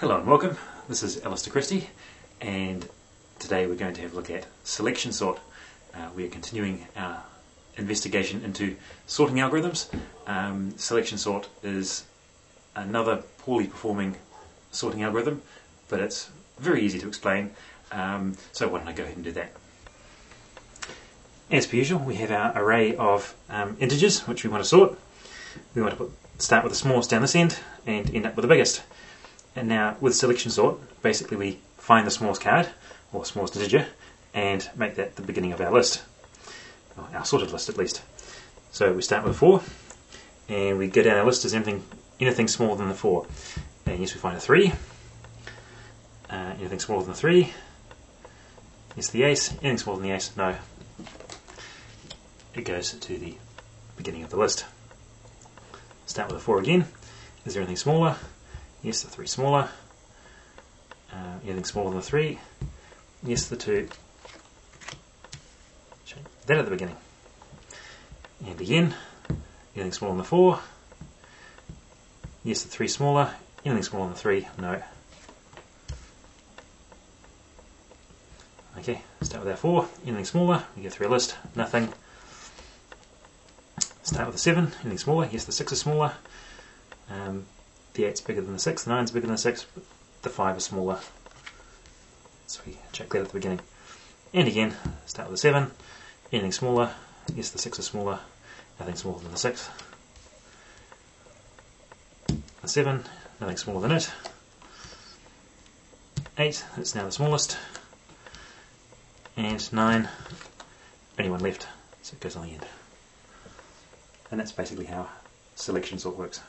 Hello and welcome. This is Alister Christie, and today we're going to have a look at selection sort. Uh, we are continuing our investigation into sorting algorithms. Um, selection sort is another poorly performing sorting algorithm, but it's very easy to explain. Um, so why don't I go ahead and do that? As per usual, we have our array of um, integers which we want to sort. We want to put, start with the smallest down this end and end up with the biggest. And now with selection sort, basically we find the smallest card, or smallest integer, and make that the beginning of our list, or our sorted list at least. So we start with 4, and we go down our list as anything, anything smaller than the 4. And yes, we find a 3, uh, anything smaller than the 3, yes, the ace, anything smaller than the ace, no. It goes to the beginning of the list. Start with a 4 again. Is there anything smaller? Yes, the 3 smaller. Uh, anything smaller than the 3? Yes, the 2. That at the beginning. And again, anything smaller than the 4? Yes, the 3 smaller. Anything smaller than the 3? No. Okay, start with our 4. Anything smaller? We go through a list. Nothing. Start with the 7. Anything smaller? Yes, the 6 is smaller. Um, the 8's bigger than the 6, the 9's bigger than the 6, but the 5 is smaller. So we check that at the beginning. And again, start with the 7, anything smaller, yes the 6 is smaller, nothing smaller than the 6. The 7, nothing smaller than it. 8, it's now the smallest. And 9, only one left, so it goes on the end. And that's basically how selection sort works.